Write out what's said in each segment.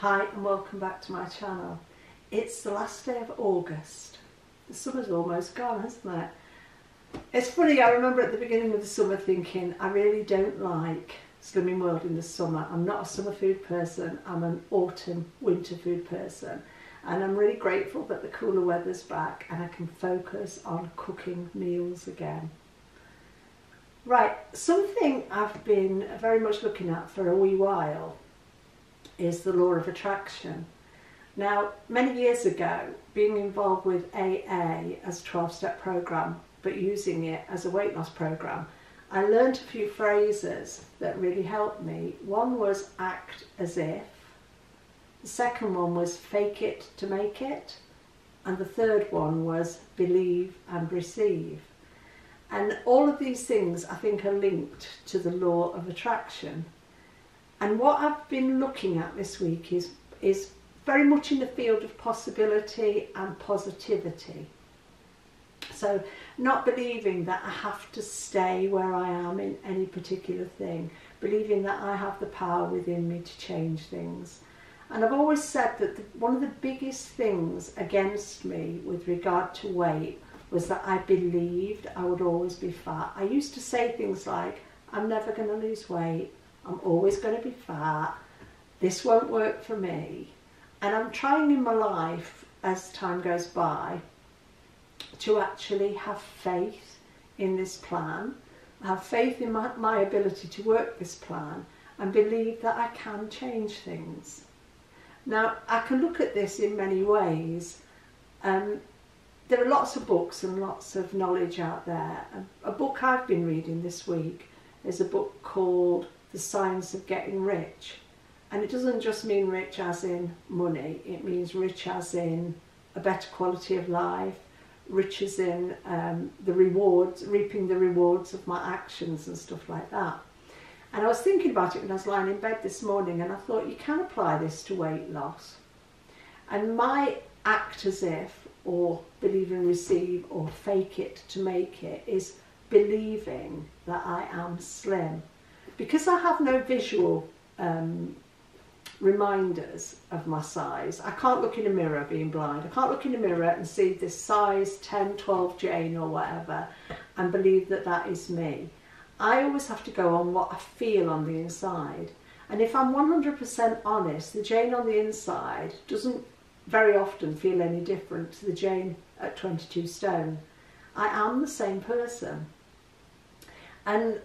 Hi and welcome back to my channel. It's the last day of August. The summer's almost gone, hasn't it? It's funny, I remember at the beginning of the summer thinking, I really don't like Slimming World in the summer. I'm not a summer food person, I'm an autumn, winter food person. And I'm really grateful that the cooler weather's back and I can focus on cooking meals again. Right, something I've been very much looking at for a wee while is the law of attraction. Now, many years ago, being involved with AA as a 12 step program, but using it as a weight loss program, I learned a few phrases that really helped me. One was act as if, the second one was fake it to make it, and the third one was believe and receive. And all of these things I think are linked to the law of attraction. And what I've been looking at this week is, is very much in the field of possibility and positivity. So, not believing that I have to stay where I am in any particular thing, believing that I have the power within me to change things. And I've always said that the, one of the biggest things against me with regard to weight was that I believed I would always be fat. I used to say things like, I'm never going to lose weight, I'm always going to be fat, this won't work for me. And I'm trying in my life as time goes by to actually have faith in this plan, have faith in my, my ability to work this plan, and believe that I can change things. Now, I can look at this in many ways. Um, there are lots of books and lots of knowledge out there. A, a book I've been reading this week is a book called The Science of Getting Rich. And it doesn't just mean rich as in money, it means rich as in a better quality of life, rich as in um, the rewards, reaping the rewards of my actions and stuff like that. And I was thinking about it when I was lying in bed this morning and I thought you can apply this to weight loss. And my act as if or believe and receive or fake it to make it is believing that I am slim. Because I have no visual um, reminders of my size, I can't look in a mirror being blind. I can't look in a mirror and see this size 10, 12 Jane or whatever and believe that that is me. I always have to go on what I feel on the inside. And if I'm 100% honest, the Jane on the inside doesn't very often feel any different to the Jane at 22 stone. I am the same person. And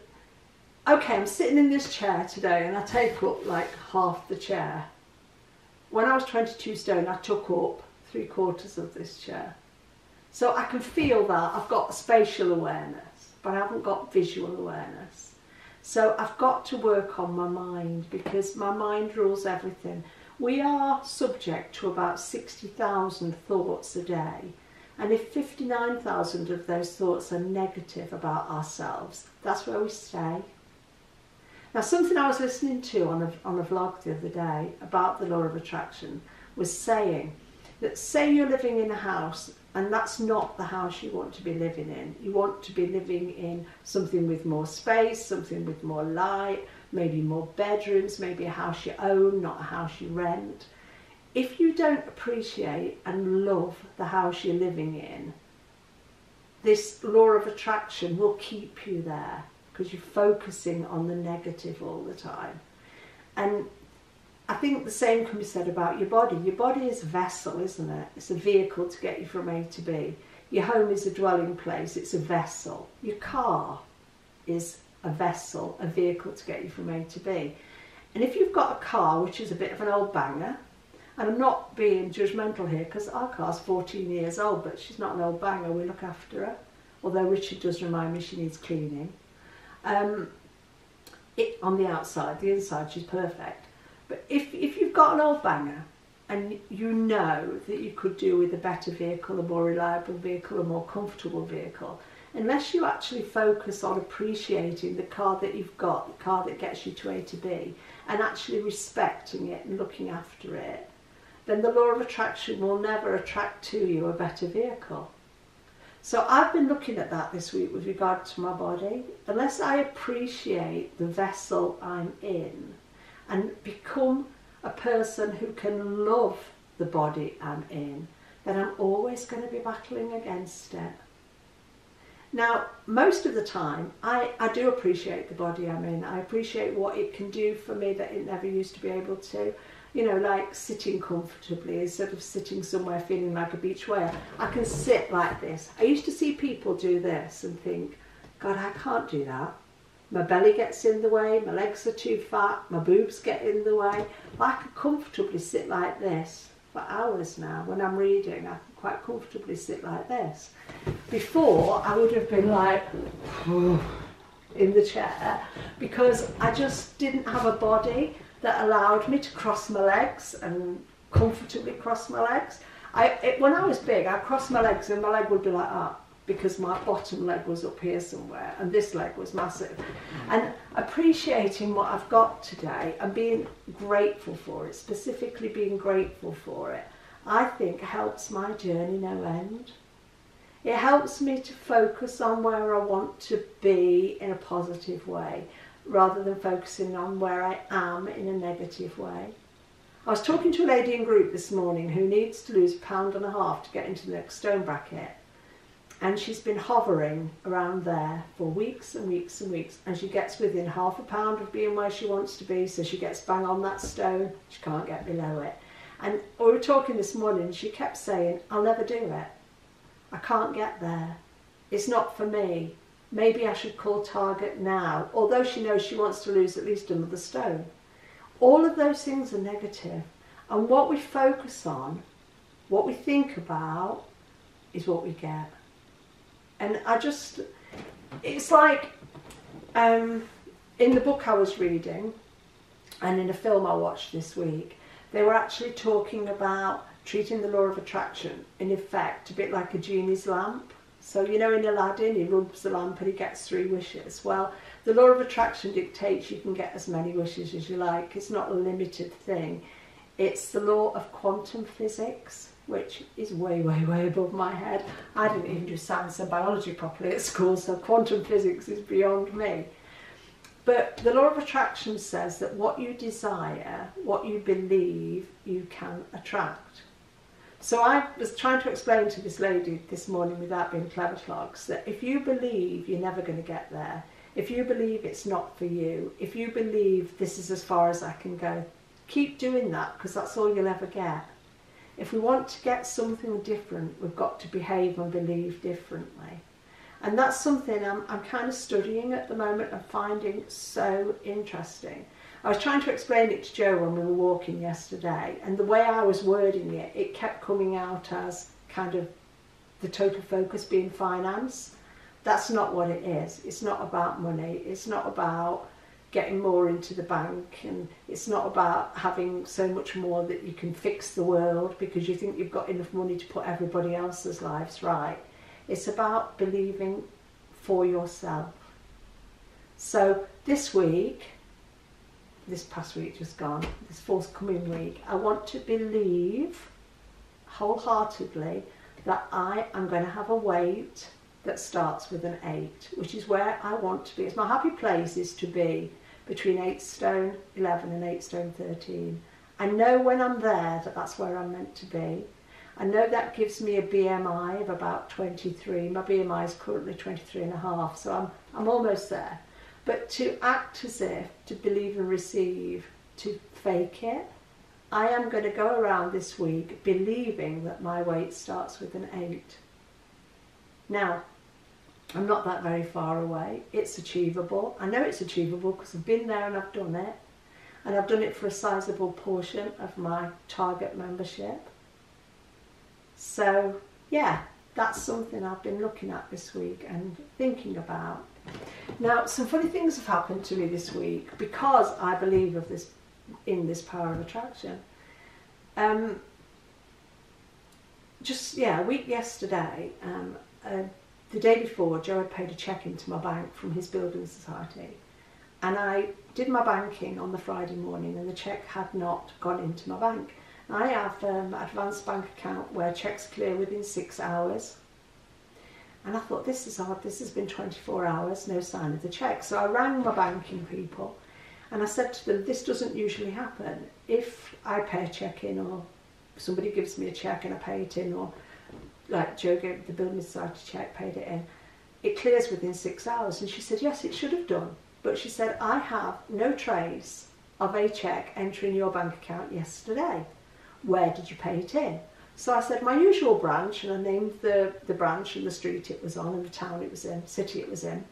okay, I'm sitting in this chair today and I take up like half the chair. When I was 22 stone, I took up three quarters of this chair. So I can feel that I've got spatial awareness, but I haven't got visual awareness. So I've got to work on my mind because my mind rules everything. We are subject to about 60,000 thoughts a day. And if 59,000 of those thoughts are negative about ourselves, that's where we stay. Now, something I was listening to on a, on a vlog the other day about the law of attraction was saying that say you're living in a house and that's not the house you want to be living in. You want to be living in something with more space, something with more light, maybe more bedrooms, maybe a house you own, not a house you rent. If you don't appreciate and love the house you're living in, this law of attraction will keep you there because you're focusing on the negative all the time. And I think the same can be said about your body. Your body is a vessel, isn't it? It's a vehicle to get you from A to B. Your home is a dwelling place, it's a vessel. Your car is a vessel, a vehicle to get you from A to B. And if you've got a car which is a bit of an old banger, and I'm not being judgmental here because our car's 14 years old, but she's not an old banger, we look after her. Although Richard does remind me she needs cleaning. Um, it, on the outside, the inside she's perfect. But if, if you've got an old banger and you know that you could do with a better vehicle, a more reliable vehicle, a more comfortable vehicle, unless you actually focus on appreciating the car that you've got, the car that gets you to A to B, and actually respecting it and looking after it, then the law of attraction will never attract to you a better vehicle. So I've been looking at that this week with regard to my body. Unless I appreciate the vessel I'm in and become a person who can love the body I'm in, then I'm always going to be battling against it. Now, most of the time, I, I do appreciate the body I'm in. I appreciate what it can do for me that it never used to be able to. You know, like sitting comfortably instead of sitting somewhere feeling like a beach whale. I can sit like this. I used to see people do this and think, God, I can't do that. My belly gets in the way, my legs are too fat, my boobs get in the way. I can comfortably sit like this for hours now when I'm reading. I can quite comfortably sit like this. Before, I would have been like in the chair because I just didn't have a body that allowed me to cross my legs and comfortably cross my legs. I, it, when I was big, I'd cross my legs and my leg would be like that because my bottom leg was up here somewhere and this leg was massive. And appreciating what I've got today and being grateful for it, specifically being grateful for it, I think helps my journey no end. It helps me to focus on where I want to be in a positive way rather than focusing on where I am in a negative way. I was talking to a lady in group this morning who needs to lose a pound and a half to get into the next stone bracket. And she's been hovering around there for weeks and weeks and weeks. And she gets within half a pound of being where she wants to be. So she gets bang on that stone. She can't get below it. And we were talking this morning. She kept saying, I'll never do it. I can't get there. It's not for me. Maybe I should call Target now. Although she knows she wants to lose at least another stone. All of those things are negative. And what we focus on, what we think about, is what we get. And I just, it's like um, in the book I was reading and in a film I watched this week, they were actually talking about treating the law of attraction in effect a bit like a genie's lamp. So, you know, in Aladdin, he rubs the lamp and he gets three wishes. Well, the law of attraction dictates you can get as many wishes as you like. It's not a limited thing. It's the law of quantum physics which is way, way, way above my head. I didn't even do science and biology properly at school, so quantum physics is beyond me. But the law of attraction says that what you desire, what you believe, you can attract. So I was trying to explain to this lady this morning without being clever clogs that if you believe you're never going to get there, if you believe it's not for you, if you believe this is as far as I can go, keep doing that because that's all you'll ever get. If we want to get something different, we've got to behave and believe differently. And that's something I'm, I'm kind of studying at the moment and finding so interesting. I was trying to explain it to Joe when we were walking yesterday, and the way I was wording it, it kept coming out as kind of the total focus being finance. That's not what it is. It's not about money. It's not about getting more into the bank and it's not about having so much more that you can fix the world because you think you've got enough money to put everybody else's lives right. It's about believing for yourself. So this week, this past week just gone, this forthcoming week, I want to believe wholeheartedly that I am going to have a weight that starts with an 8, which is where I want to be. It's my happy place is to be between 8 stone 11 and 8 stone 13. I know when I'm there that that's where I'm meant to be. I know that gives me a BMI of about 23. My BMI is currently 23 and a half, so I'm, I'm almost there. But to act as if, to believe and receive, to fake it, I am going to go around this week believing that my weight starts with an 8. Now, I'm not that very far away. It's achievable. I know it's achievable because I've been there and I've done it. And I've done it for a sizable portion of my target membership. So, yeah, that's something I've been looking at this week and thinking about. Now, some funny things have happened to me this week because I believe of this in this power of attraction. Um, just yeah, a week yesterday, um, a the day before, Joe had paid a cheque into my bank from his building society. And I did my banking on the Friday morning and the cheque had not gone into my bank. I have um, an advanced bank account where checks clear within six hours. And I thought, this is odd, this has been 24 hours, no sign of the cheque. So I rang my banking people and I said to them, this doesn't usually happen. if I pay a check in or somebody gives me a check and I pay it in or like Joe gave the building society check, paid it in, it clears within six hours. And she said, yes, it should have done. But she said, I have no trace of a cheque entering your bank account yesterday. Where did you pay it in? So I said, my usual branch, and I named the, the branch and the street it was on and the town it was in, city it was in.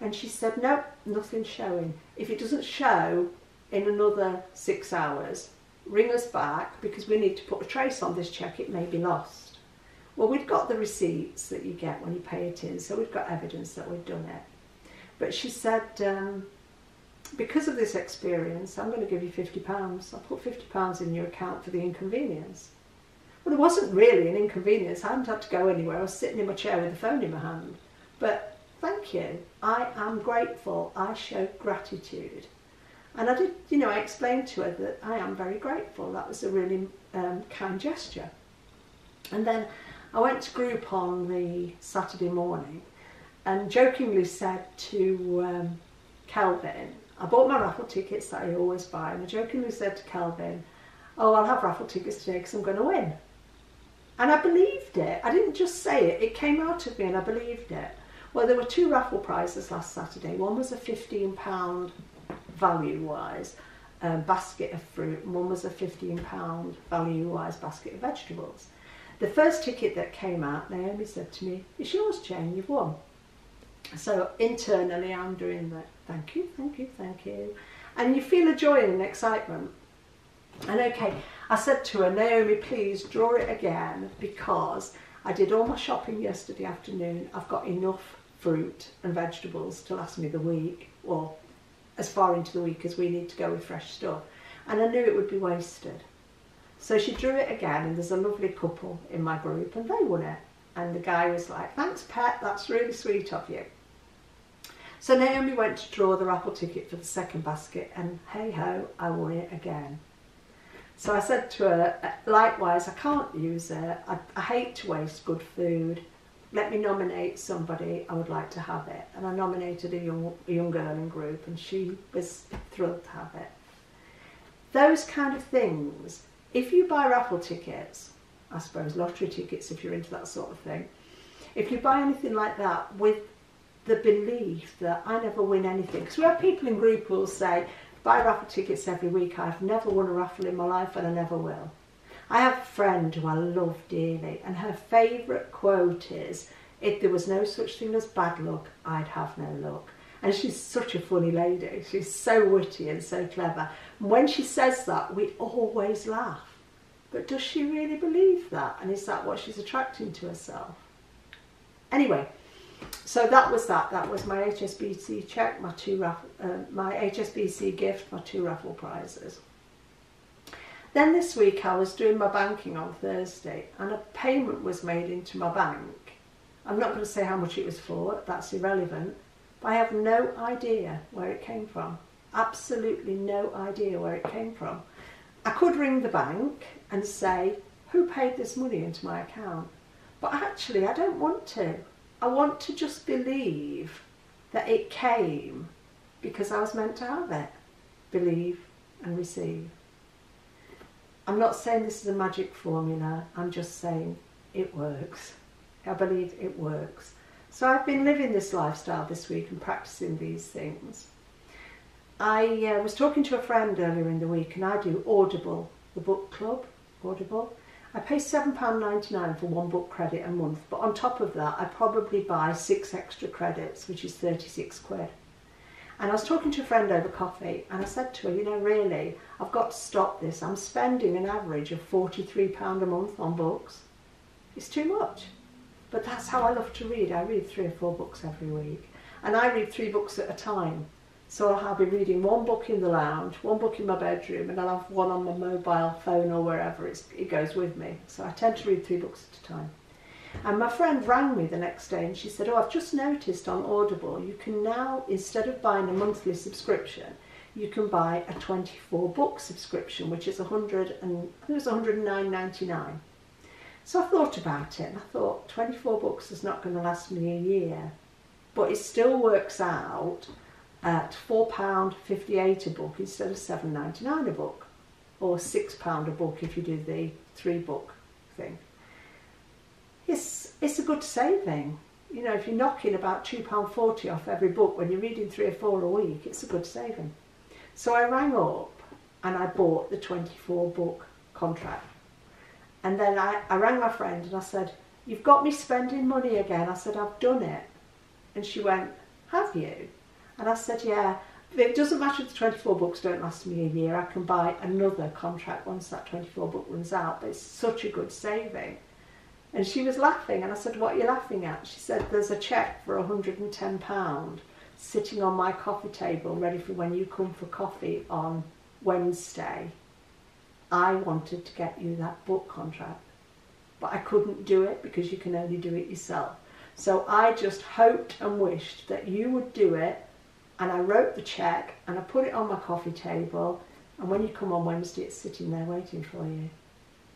And she said, no, nothing showing. If it doesn't show in another six hours, ring us back because we need to put a trace on this cheque, it may be lost. Well, we've got the receipts that you get when you pay it in, so we've got evidence that we've done it. But she said, um, because of this experience, I'm going to give you £50. I'll put £50 in your account for the inconvenience. Well, it wasn't really an inconvenience. I hadn't had to go anywhere. I was sitting in my chair with the phone in my hand. But thank you. I am grateful. I show gratitude. And I did, you know, I explained to her that I am very grateful. That was a really um, kind gesture. And then I went to group on the Saturday morning and jokingly said to um, Kelvin, I bought my raffle tickets that I always buy, and I jokingly said to Kelvin, oh, I'll have raffle tickets today because I'm going to win. And I believed it. I didn't just say it, it came out of me and I believed it. Well, there were two raffle prizes last Saturday. One was a £15 value-wise um, basket of fruit, and one was a £15 value-wise basket of vegetables. The first ticket that came out, Naomi said to me, it's yours, Jane, you've won. So internally I'm doing that, thank you, thank you, thank you. And you feel a joy and an excitement. And okay, I said to her, Naomi, please draw it again because I did all my shopping yesterday afternoon. I've got enough fruit and vegetables to last me the week, or as far into the week as we need to go with fresh stuff. And I knew it would be wasted. So she drew it again, and there's a lovely couple in my group, and they won it. And the guy was like, thanks, pet, that's really sweet of you. So Naomi went to draw the raffle ticket for the second basket, and hey ho, I won it again. So I said to her, uh, likewise, I can't use it. I, I hate to waste good food. Let me nominate somebody, I would like to have it. And I nominated a young, a young girl in group, and she was thrilled to have it. Those kind of things, if you buy raffle tickets, I suppose lottery tickets if you're into that sort of thing, if you buy anything like that with the belief that I never win anything. Because we have people in group who will say, buy raffle tickets every week. I've never won a raffle in my life and I never will. I have a friend who I love dearly and her favourite quote is, if there was no such thing as bad luck, I'd have no luck. And she's such a funny lady. She's so witty and so clever. When she says that, we always laugh. But does she really believe that? And is that what she's attracting to herself? Anyway, so that was that. That was my HSBC check, my two uh, my HSBC gift, my two raffle prizes. Then this week I was doing my banking on Thursday and a payment was made into my bank. I'm not going to say how much it was for, that's irrelevant, but I have no idea where it came from. Absolutely no idea where it came from. I could ring the bank and say, who paid this money into my account? But actually I don't want to. I want to just believe that it came because I was meant to have it. Believe and receive. I'm not saying this is a magic formula, I'm just saying it works. I believe it works. So I've been living this lifestyle this week and practicing these things. I uh, was talking to a friend earlier in the week and I do Audible, the book club, Audible. I pay £7.99 for one book credit a month, but on top of that, I probably buy six extra credits, which is 36 quid. And I was talking to a friend over coffee, and I said to her, you know, really, I've got to stop this. I'm spending an average of £43 a month on books. It's too much. But that's how I love to read. I read three or four books every week. And I read three books at a time. So I'll be reading one book in the lounge, one book in my bedroom, and I'll have one on my mobile phone or wherever it goes with me. So I tend to read three books at a time. And my friend rang me the next day and she said, oh, I've just noticed on Audible, you can now, instead of buying a monthly subscription, you can buy a 24 book subscription, which is 100 and, I think it was 109.99. So I thought about it and I thought 24 books is not going to last me a year, but it still works out at £4.58 a book instead of £7.99 a book. or six pound a book if you do the three book thing. It's it's a good saving. You know, if you're knocking about two pound forty off every book when you're reading three or four a week, it's a good saving. So I rang up and I bought the 24 book contract. And then I, I rang my friend and I said, You've got me spending money again. I said, I've done it. And she went, Have you? And I said, Yeah. It doesn't matter if the 24 books don't last me a year. I can buy another contract once that 24 book runs out. But it's such a good saving. And she was laughing, and I said, What are you laughing at? She said, There's a cheque for £110 sitting on my coffee table, ready for when you come for coffee on Wednesday. I wanted to get you that book contract, but I couldn't do it because you can only do it yourself. So I just hoped and wished that you would do it, and I wrote the cheque and I put it on my coffee table, and when you come on Wednesday, it's sitting there waiting for you.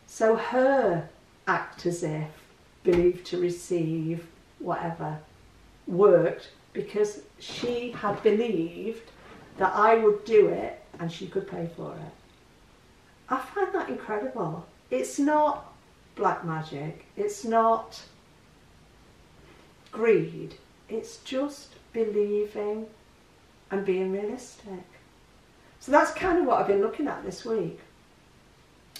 So her act as if, believe to receive, whatever, worked because she had believed that I would do it and she could pay for it. I find that incredible. It's not black magic, it's not greed, it's just believing and being realistic. So that's kind of what I've been looking at this week.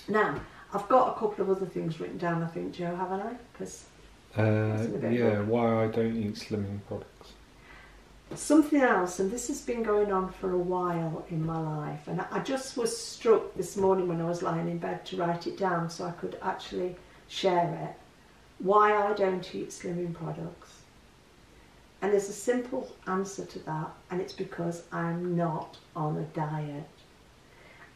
Now, I've got a couple of other things written down, I think, Joe, haven't I? Because uh, yeah, why I don't eat slimming products. Something else, and this has been going on for a while in my life, and I just was struck this morning when I was lying in bed to write it down so I could actually share it. Why I don't eat slimming products. And there's a simple answer to that, and it's because I'm not on a diet.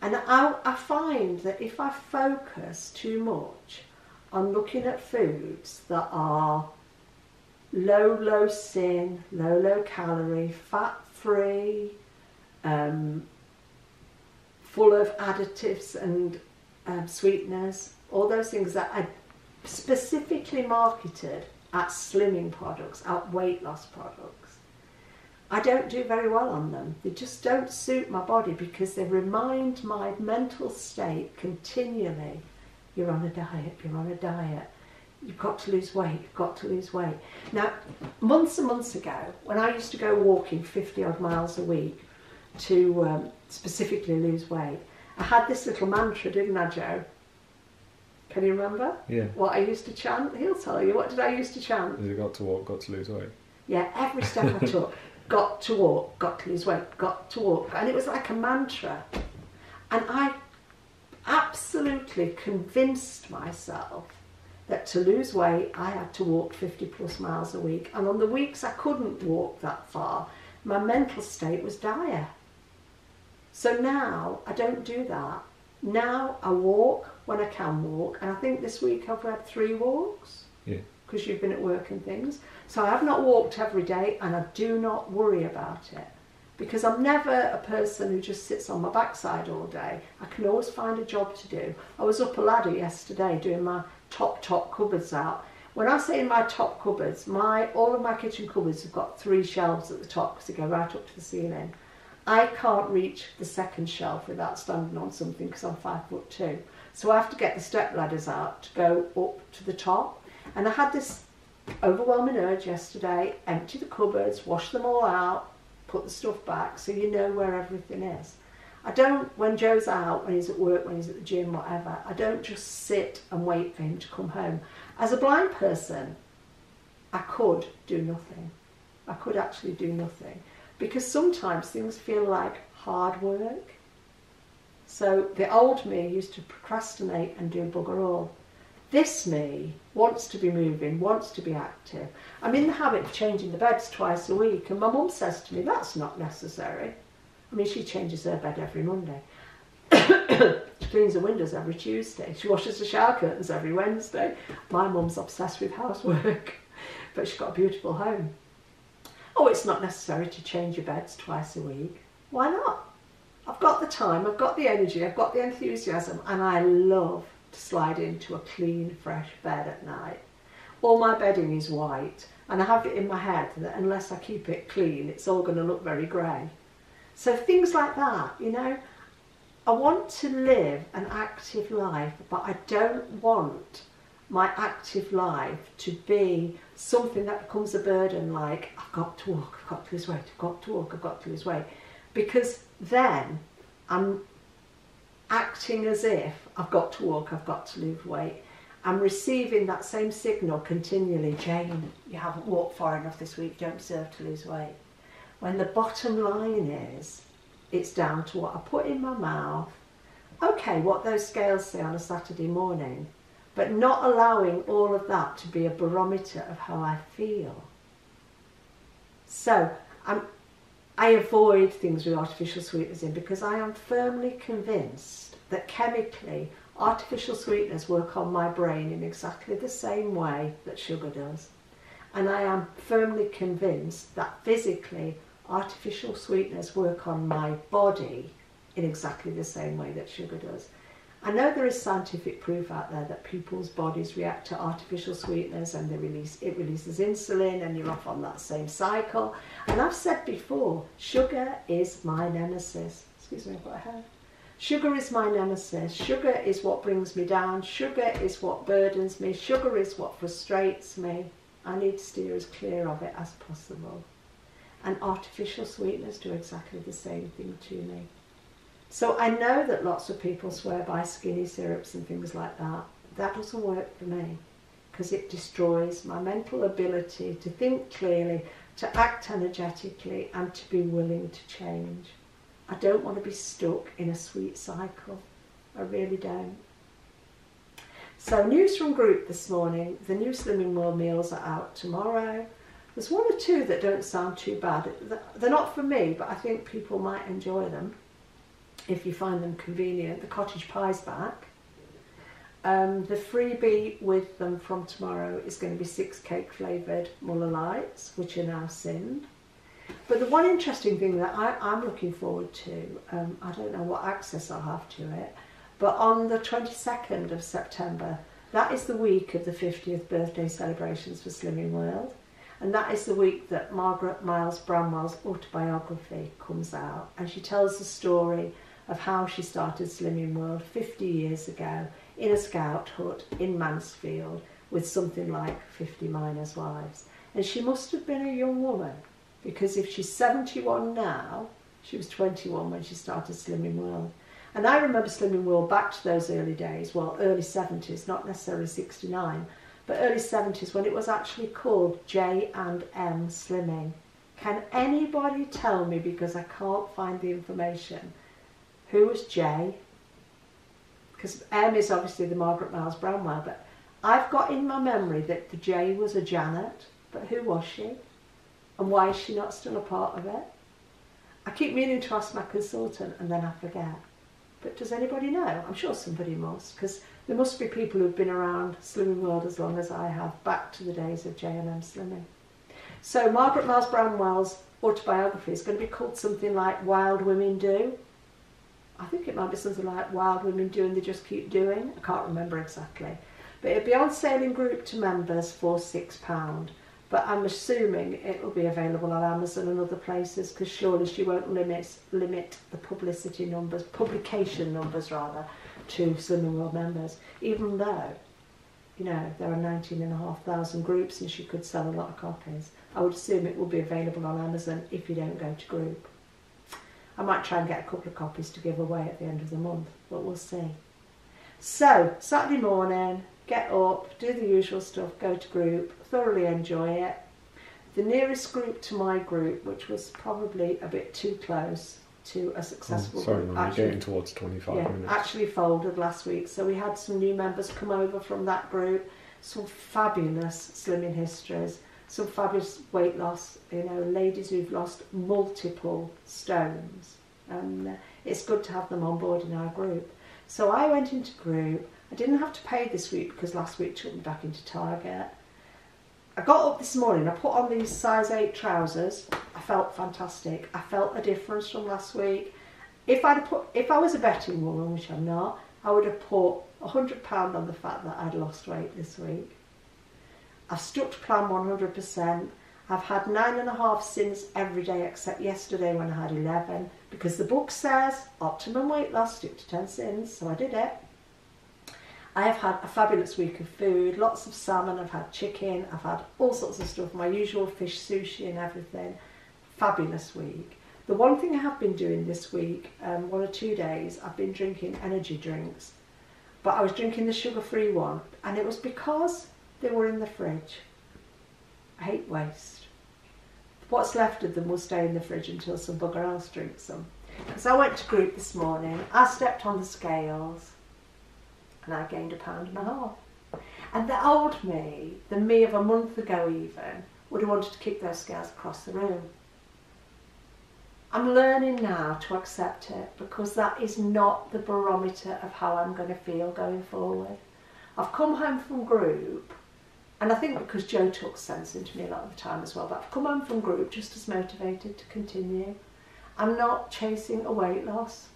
And I, I find that if I focus too much on looking at foods that are low, low syn, low, low calorie, fat free, um, full of additives and um, sweeteners, all those things that are specifically marketed at slimming products, at weight loss products. I don't do very well on them. They just don't suit my body because they remind my mental state continually you're on a diet, you're on a diet you've got to lose weight, you've got to lose weight. Now, months and months ago, when I used to go walking 50 odd miles a week to um, specifically lose weight, I had this little mantra, didn't I, Joe? Can you remember? Yeah. What I used to chant? He'll tell you. What did I used to chant? Is it got to walk, got to lose weight? Yeah, every step I took, got to walk, got to lose weight, got to walk. And it was like a mantra. And I absolutely convinced myself that to lose weight I had to walk 50 plus miles a week. And on the weeks I couldn't walk that far, my mental state was dire. So now I don't do that. Now I walk when I can walk, and I think this week I've had three walks. Yeah. Because you've been at work and things. So I have not walked every day, and I do not worry about it. Because I'm never a person who just sits on my backside all day. I can always find a job to do. I was up a ladder yesterday doing my top, top cupboards out. When I say in my top cupboards, my all of my kitchen cupboards have got three shelves at the top because they go right up to the ceiling. I can't reach the second shelf without standing on something because I'm five foot two. So I have to get the step ladders out to go up to the top. And I had this overwhelming urge yesterday, empty the cupboards, wash them all out, put the stuff back so you know where everything is. I don't, when Joe's out, when he's at work, when he's at the gym, whatever, I don't just sit and wait for him to come home. As a blind person, I could do nothing. I could actually do nothing. Because sometimes things feel like hard work. So the old me used to procrastinate and do bugger all. This me wants to be moving, wants to be active. I'm in the habit of changing the beds twice a week, and my mum says to me, that's not necessary. I mean, she changes her bed every Monday. she cleans the windows every Tuesday. She washes the shower curtains every Wednesday. My mum's obsessed with housework, but she's got a beautiful home. Oh, it's not necessary to change your beds twice a week. Why not? I've got the time, I've got the energy, I've got the enthusiasm, and I love to slide into a clean, fresh bed at night. All my bedding is white, and I have it in my head that unless I keep it clean, it's all going to look very grey. So things like that, you know, I want to live an active life, but I don't want my active life to be something that becomes a burden like I've got to walk, I've got to lose weight, I've got to walk, I've got to lose weight. Because then I'm acting as if I've got to walk, I've got to lose weight. I'm receiving that same signal continually, Jane, you haven't walked far enough this week, you don't deserve to lose weight. When the bottom line is, it's down to what I put in my mouth. Okay, what those scales say on a Saturday morning, but not allowing all of that to be a barometer of how I feel. So I'm, I avoid things with artificial sweeteners in because I am firmly convinced that chemically artificial sweeteners work on my brain in exactly the same way that sugar does. And I am firmly convinced that physically artificial sweeteners work on my body in exactly the same way that sugar does. I know there is scientific proof out there that people's bodies react to artificial sweeteners and they release it releases insulin and you're off on that same cycle. And I've said before, sugar is my nemesis. Excuse me, I've got a hair. Sugar is my nemesis. Sugar is what brings me down. Sugar is what burdens me. Sugar is what frustrates me. I need to steer as clear of it as possible. And artificial sweeteners do exactly the same thing to me. So I know that lots of people swear by skinny syrups and things like that. That doesn't work for me because it destroys my mental ability to think clearly, to act energetically and to be willing to change. I don't want to be stuck in a sweet cycle. I really don't. So news from group this morning. The new Slimming World meals are out tomorrow. There's one or two that don't sound too bad. They're not for me, but I think people might enjoy them if you find them convenient. The cottage pie's back. Um, the freebie with them from tomorrow is going to be six cake flavoured Muller Lights, which are now synned. But the one interesting thing that I, I'm looking forward to, um, I don't know what access I'll have to it, but on the 22nd of September, that is the week of the 50th birthday celebrations for Slimming World. And that is the week that Margaret Miles Bramwell's autobiography comes out. And she tells the story of how she started Slimming World 50 years ago in a scout hut in Mansfield with something like 50 miners' wives. And she must have been a young woman because if she's 71 now, she was 21 when she started Slimming World. And I remember Slimming World back to those early days, well, early 70s, not necessarily 69, but early 70s when it was actually called J and M Slimming. Can anybody tell me, because I can't find the information, who was J? Because M is obviously the Margaret Miles Bramwell, but I've got in my memory that the J was a Janet, but who was she? And why is she not still a part of it? I keep meaning to ask my consultant and then I forget. But does anybody know? I'm sure somebody must, because there must be people who've been around Slimming World as long as I have, back to the days of J&M Slimming. So Margaret Miles Bramwell's autobiography is going to be called something like Wild Women Do. I think it might be something like Wild Women Doing They Just Keep Doing. I can't remember exactly. But it'll be on sale in group to members for £6. But I'm assuming it will be available on Amazon and other places because surely she won't limit limit the publicity numbers, publication numbers rather, to Slimming World members, even though, you know, there are 19,500 groups and she could sell a lot of copies. I would assume it will be available on Amazon if you don't go to group. I might try and get a couple of copies to give away at the end of the month, but we'll see. So, Saturday morning, get up, do the usual stuff, go to group, thoroughly enjoy it. The nearest group to my group, which was probably a bit too close to a successful oh, sorry, group, actually, getting towards 25 yeah, minutes. actually folded last week. So we had some new members come over from that group, some fabulous slimming histories, some fabulous weight loss, you know, ladies who've lost multiple stones. And uh, it's good to have them on board in our group. So I went into group. I didn't have to pay this week because last week took me back into Target. I got up this morning, I put on these size 8 trousers. I felt fantastic. I felt a difference from last week. If I'd put, if I was a betting woman, which I'm not, I would have put £100 on the fact that I'd lost weight this week. I've stuck to plan 100%. I've had nine and a half syns every day except yesterday when I had 11 because the book says optimum weight loss, stick to 10 syns, so I did it. I have had a fabulous week of food, lots of salmon, I've had chicken, I've had all sorts of stuff, my usual fish sushi and everything. Fabulous week. The one thing I have been doing this week, um, one or two days, I've been drinking energy drinks. But I was drinking the sugar-free one and it was because they were in the fridge. I hate waste. What's left of them will stay in the fridge until some bugger else drinks them. Because I went to group this morning, I stepped on the scales and I gained a pound and a half. And the old me, the me of a month ago even, would have wanted to kick those scales across the room. I'm learning now to accept it because that is not the barometer of how I'm going to feel going forward. I've come home from group and I think because Joe took sense into me a lot of the time as well, but I've come home from group just as motivated to continue. I'm not chasing a weight loss.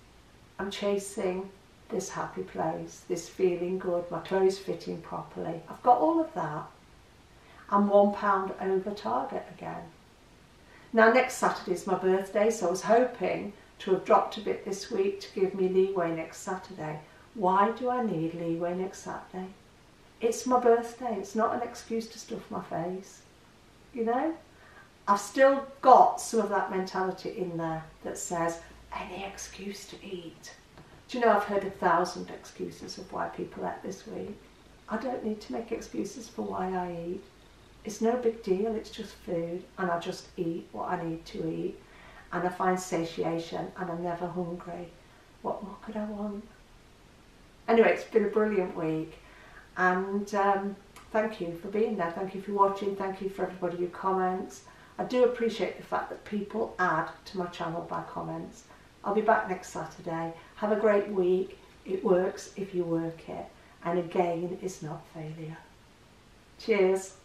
I'm chasing this happy place, this feeling good, my clothes fitting properly. I've got all of that. I'm one pound over target again. Now next Saturday is my birthday, so I was hoping to have dropped a bit this week to give me leeway next Saturday. Why do I need leeway next Saturday? It's my birthday. It's not an excuse to stuff my face. You know? I've still got some of that mentality in there that says, any excuse to eat. Do you know, I've heard a thousand excuses of why people ate this week. I don't need to make excuses for why I eat. It's no big deal, it's just food, and I just eat what I need to eat, and I find satiation, and I'm never hungry. What more could I want? Anyway, it's been a brilliant week. And um, thank you for being there. Thank you for watching. Thank you for everybody who comments. I do appreciate the fact that people add to my channel by comments. I'll be back next Saturday. Have a great week. It works if you work it. And again, it's not failure. Cheers.